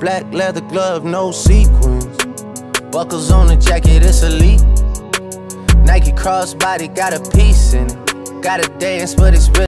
Black leather glove, no sequins. Buckles on the jacket, it's elite. Nike crossbody got a piece in it. Gotta dance, but it's real.